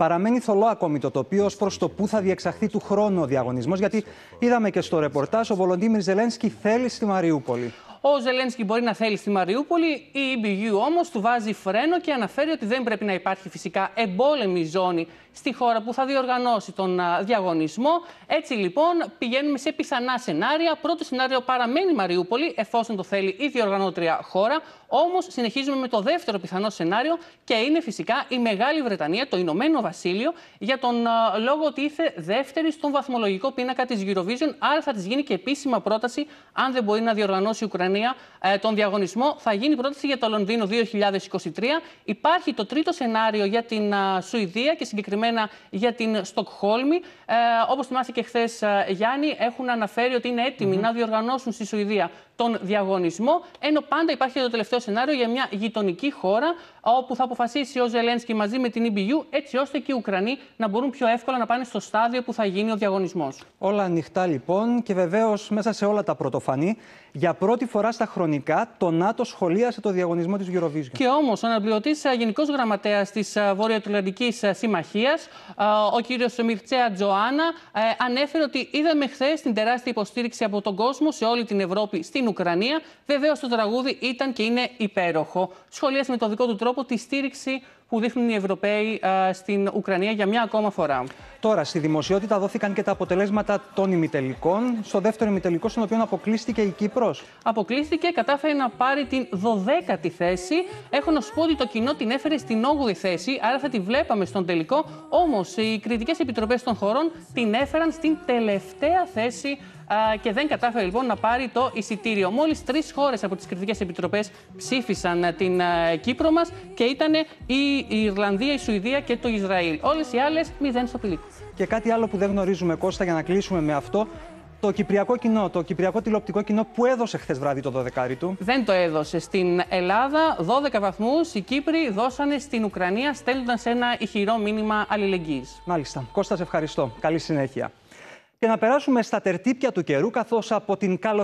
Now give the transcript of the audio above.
Παραμένει θολό ακόμη το τοπίο ως προς το πού θα διεξαχθεί του χρόνου ο διαγωνισμός, γιατί είδαμε και στο ρεπορτάζ ο Βολοντίμιρ Ζελένσκι θέλει στη Μαριούπολη. Ο Ζελένσκι μπορεί να θέλει στη Μαριούπολη, η EBU όμως του βάζει φρένο και αναφέρει ότι δεν πρέπει να υπάρχει φυσικά εμπόλεμη ζώνη στη χώρα που θα διοργανώσει τον διαγωνισμό. Έτσι λοιπόν πηγαίνουμε σε πιθανά σενάρια. Πρώτο σενάριο παραμένει η Μαριούπολη, εφόσον το θέλει η διοργανώτρια χώρα. Όμως συνεχίζουμε με το δεύτερο πιθανό σενάριο και είναι φυσικά η Μεγάλη Βρετανία, το Ηνωμένο Βασίλειο, για τον λόγο ότι ήρθε δεύτερη στον βαθμολογικό πίνακα της Eurovision. Άρα θα της γίνει και επίσημα πρόταση, αν δεν μπορεί να διοργανώσει η Ουκρανία ε, τον διαγωνισμό, θα γίνει πρόταση για το Λονδίνο 2023. Υπάρχει το τρίτο σενάριο για την Σουηδία και συγκεκριμένα για την Στοκχόλμη. Ε, Όπως θυμάστε και χθες, Γιάννη, έχουν αναφέρει ότι είναι να διοργανώσουν στη Σουηδία τον διαγωνισμό. Ενώ πάντα υπάρχει το τελευταίο σενάριο για μια γειτονική χώρα, όπου θα αποφασίσει ο Ζελένσκι μαζί με την EBU, έτσι ώστε και οι Ουκρανοί να μπορούν πιο εύκολα να πάνε στο στάδιο που θα γίνει ο διαγωνισμός. Όλα ανοιχτά λοιπόν και βεβαίως μέσα σε όλα τα πρωτοφανή, για πρώτη φορά στα χρονικά το ΝΑΤΟ σχολίασε το διαγωνισμό της Eurovision. Και όμως ο αναπληρωτής Γενικός Γραμματέας της Βορειοατλαντικής Συμμαχίας, ο κύριος Μιρτσέα Τζοάνα, ε, ανέφερε ότι είδαμε χθες την τεράστια υποστήριξη από τον κόσμο σε όλη την Ευρώπη στην Ουκρανία. Βεβαίως το τραγούδι ήταν και είναι υπέροχο. Σχολίασε με τον δικό του τρόπο τη στήριξη που δείχνουν οι Ευρωπαίοι στην Ουκρανία για μια ακόμα φορά. Τώρα, στη δημοσιότητα δόθηκαν και τα αποτελέσματα των ημιτελικών. Στο δεύτερο ημιτελικό, στον οποίο αποκλείστηκε η Κύπρος. Αποκλείστηκε, κατάφερε να πάρει την 12η θέση. Έχω να σου πω ότι το κοινό την έφερε στην 8η θέση, άρα θα τη βλέπαμε στον τελικό. Όμως, οι κριτικές επιτροπές των χωρών την έφεραν στην τελευταία θέση και δεν κατάφερε λοιπόν να πάρει το εισιτήριο. Μόλις τρεις χώρες από τις κριτικές επιτροπές ψήφισαν ε, την ε, Κύπρο μας και ήταν η Ιρλανδία, η Σουηδία και το Ισραήλ. Όλες οι άλλες μηδέν στο πηλίκο. Και κάτι άλλο που δεν γνωρίζουμε, Κώστα, για να κλείσουμε με αυτό. Το κυπριακό κοινό, το κυπριακό τηλεοπτικό κοινό που έδωσε χθες βράδυ το 12 του. Δεν το έδωσε. Στην Ελλάδα 12 βαθμούς οι Κύπροι δώσανε στην Ουκρανία στέλνοντας ένα ηχηρό μήνυμα αλληλεγγύης. Μάλιστα. Κώστα, ευχαριστώ. Καλή συνέχεια. Και να περάσουμε στα τερτύπια του καιρού, καθώς από την καλοκαιρία